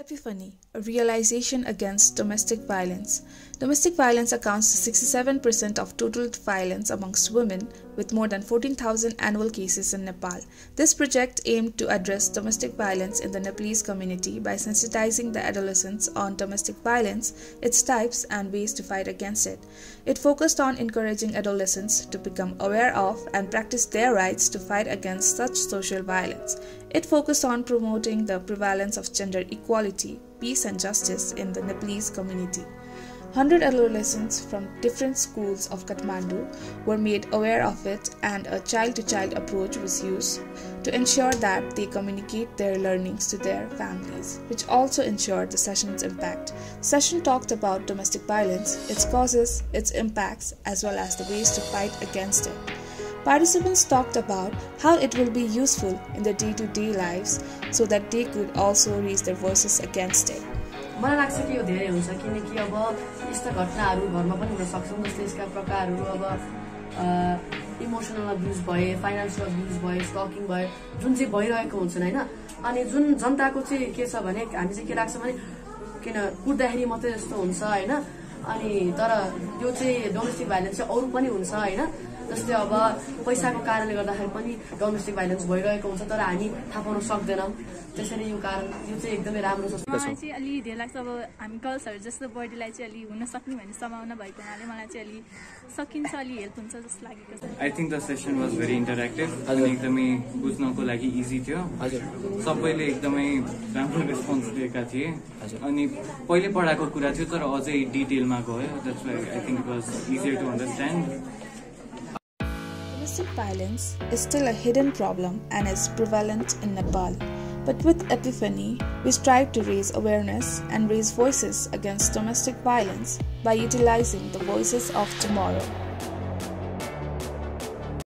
Epiphany, a realization against domestic violence. Domestic violence accounts to 67% of total violence amongst women, with more than 14,000 annual cases in Nepal. This project aimed to address domestic violence in the Nepalese community by sensitizing the adolescents on domestic violence, its types, and ways to fight against it. It focused on encouraging adolescents to become aware of and practice their rights to fight against such social violence. It focused on promoting the prevalence of gender equality, peace, and justice in the Nepalese community. 100 adolescents from different schools of Kathmandu were made aware of it, and a child to child approach was used to ensure that they communicate their learnings to their families, which also ensured the session's impact. Session talked about domestic violence, its causes, its impacts, as well as the ways to fight against it. Participants talked about how it will be useful in their day to day lives so that they could also raise their voices against it. मलाई लाग्छ कि यो धेरै हुन्छ किनकि अब यस्ता घटनाहरू घरमा पनि हुन सक्छन् जस्तै यसका प्रकारहरू अब इमोसनल अब्युज भए फाइनेन्सियल अब्युज भयो स्टकिङ भयो जुन चाहिँ भइरहेको हुन्छन् होइन? अनि जुन जनताको चाहिँ के छ भने हामी चाहिँ के लाग्छ भने किन कुट्दाखेरि मात्रै जस्तो हुन्छ होइन? अनि तर यो चाहिँ डोमेस्टिक भाइलेन्स चाहिँ अरू पनि हुन्छ होइन? जस्तै अब पैसाको कारणले गर्दाखेरि पनि डोमेस्टिक भाइलेन्स भइरहेको हुन्छ तर हामी थाहा पाउन सक्दैनौँ। त्यसरी यो कारण यो चाहिँ एकदमै राम्रो छ। मलाई चाहिँ अलि धेरै लाग्छ अब हामी गर्ल्सहरू जस्तो बडीलाई चाहिँ अलि हुन सक्ने भन्ने सम्भावना भएको हुनाले मलाई चाहिँ अलि सकिन्छ अलि हेल्प हुन्छ जस्तो लागेको छ। I think the session was very interactive अनि एकदमै बुझ्नको लागि इजी थियो। सबैले एकदमै राम्रो रेस्पोन्स दिएका थिए। अनि पहिले पढाएको कुरा थियो तर अझै That's why I think it was easier to understand. Domestic violence is still a hidden problem and is prevalent in Nepal. But with Epiphany, we strive to raise awareness and raise voices against domestic violence by utilizing the voices of tomorrow.